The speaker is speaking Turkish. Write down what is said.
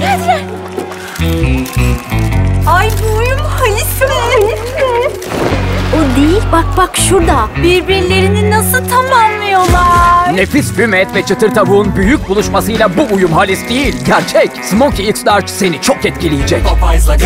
Geldiler. Ay bu uyum Halis mi? O değil bak bak şurada. Birbirlerini nasıl tamamlıyorlar? Nefis füme et ve çıtır tavuğun büyük buluşmasıyla bu uyum halis değil, gerçek. Smokey X Large seni çok etkileyecek. Popeye's'la